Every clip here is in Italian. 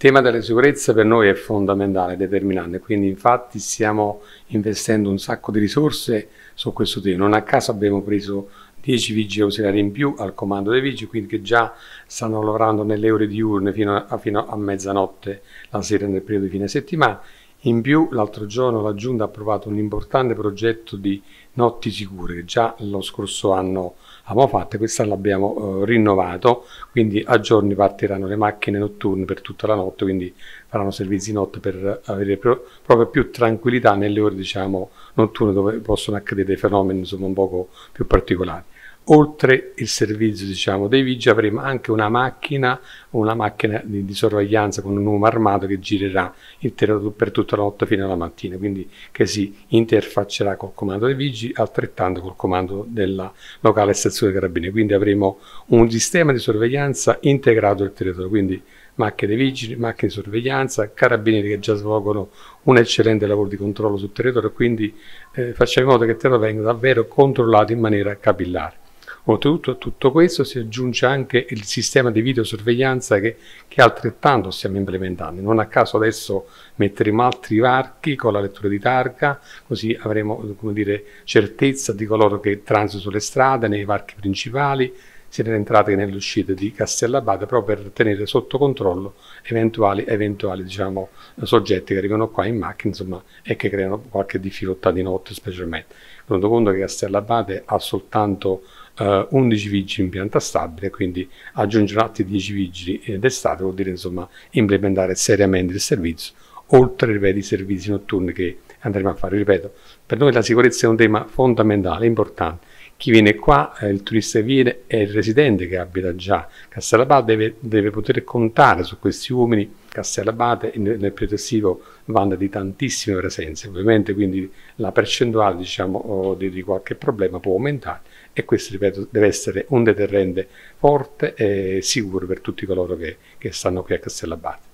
Il tema della sicurezza per noi è fondamentale, determinante, quindi infatti stiamo investendo un sacco di risorse su questo tema. Non a caso abbiamo preso 10 vigili ausiliari in più al comando dei vigili, quindi che già stanno lavorando nelle ore diurne fino a, fino a mezzanotte la sera nel periodo di fine settimana. In più l'altro giorno la Giunta ha approvato un importante progetto di notti sicure che già lo scorso anno abbiamo fatto e quest'anno l'abbiamo eh, rinnovato, quindi a giorni partiranno le macchine notturne per tutta la notte, quindi faranno servizi notte per avere pro proprio più tranquillità nelle ore diciamo, notturne dove possono accadere fenomeni insomma, un poco più particolari oltre il servizio diciamo, dei vigili avremo anche una macchina, una macchina di, di, sorveglianza con un uomo armato che girerà il terreno per tutta la notte fino alla mattina, quindi che si interfaccerà col comando dei vigili, altrettanto col comando della locale stazione carabinieri. Quindi avremo un sistema di sorveglianza integrato del territorio, quindi macchine dei vigili, macchine di sorveglianza, carabinieri che già svolgono un eccellente lavoro di controllo sul territorio, quindi eh, facciamo in modo che il territorio venga davvero controllato in maniera capillare. Oltretutto a tutto questo si aggiunge anche il sistema di videosorveglianza che, che altrettanto stiamo implementando. Non a caso adesso metteremo altri varchi con la lettura di targa, così avremo dire, certezza di coloro che transitano sulle strade, nei varchi principali, sia nelle entrate che nelle uscite di Castellabate, proprio per tenere sotto controllo eventuali, eventuali diciamo, soggetti che arrivano qua in macchina insomma, e che creano qualche difficoltà di notte specialmente. Tenuto conto che Castellabate ha soltanto uh, 11 vigili in pianta stabile, quindi aggiungere altri 10 vigili d'estate vuol dire insomma implementare seriamente il servizio, oltre ripeto, i servizi notturni che andremo a fare. Ripeto, per noi la sicurezza è un tema fondamentale, importante. Chi viene qua, eh, il turista che viene, è il residente che abita già Castellabate, deve, deve poter contare su questi uomini. Castellabate nel, nel estivo vanta di tantissime presenze, ovviamente quindi la percentuale diciamo, di, di qualche problema può aumentare e questo, ripeto, deve essere un deterrente forte e sicuro per tutti coloro che, che stanno qui a Castellabate.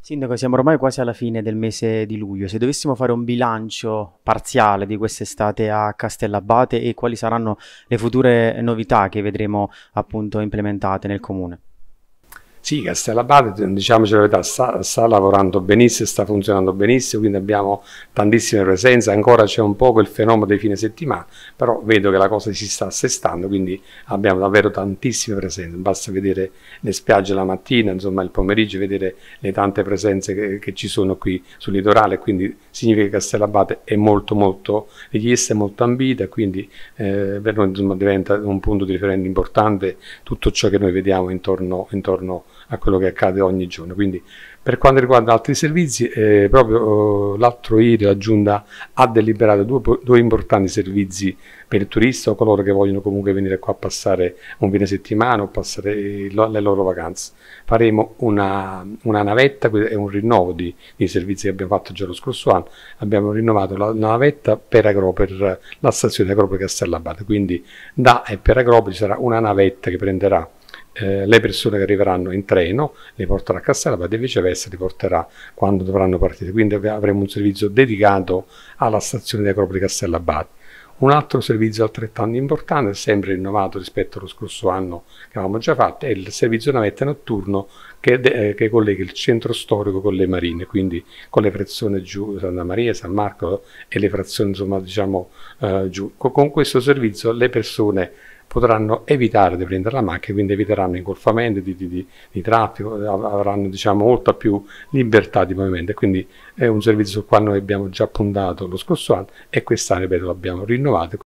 Sindaco, siamo ormai quasi alla fine del mese di luglio. Se dovessimo fare un bilancio parziale di quest'estate a Castellabate e quali saranno le future novità che vedremo appunto implementate nel comune? Sì, Castellabate, diciamoci la verità, sta, sta, lavorando benissimo, sta funzionando benissimo, quindi abbiamo tantissime presenze, ancora c'è un po' quel fenomeno dei fine settimana, però vedo che la cosa si sta assestando, quindi abbiamo davvero tantissime presenze, basta vedere le spiagge la mattina, insomma il pomeriggio, vedere le tante presenze che, che ci sono qui sul litorale, quindi significa che Castellabate è molto molto richiesta, è molto ambita, quindi eh, per noi insomma, diventa un punto di riferimento importante tutto ciò che noi vediamo intorno, intorno a quello che accade ogni giorno. Quindi per quanto riguarda altri servizi, eh, proprio eh, l'altro ieri la Giunta ha deliberato due, due, importanti servizi per il turista o coloro che vogliono comunque venire qua a passare un fine settimana o passare le loro vacanze. Faremo una, una navetta, è un rinnovo di, di, servizi che abbiamo fatto già lo scorso anno, abbiamo rinnovato la, la navetta per, Agro, per la stazione Agropoli Castellabate, quindi da e per Agropoli sarà una navetta che prenderà eh, le persone che arriveranno in treno le porterà a Castellabate e viceversa li porterà quando dovranno partire. Quindi avremo un servizio dedicato alla stazione di Acropoli Castellabate. Un altro servizio altrettanto importante, sempre rinnovato rispetto allo scorso anno che avevamo già fatto, è il servizio navetta notturno che, eh, che, collega il centro storico con le marine, quindi con le frazioni giù, Santa Maria, San Marco e le frazioni insomma diciamo eh, giù. Con questo servizio le persone potranno evitare di prendere la macchina, quindi eviteranno ingolfamenti di, di, di traffico, avranno diciamo, molta più libertà di movimento. Quindi è un servizio sul quale noi abbiamo già puntato lo scorso anno e quest'anno, l'abbiamo rinnovato.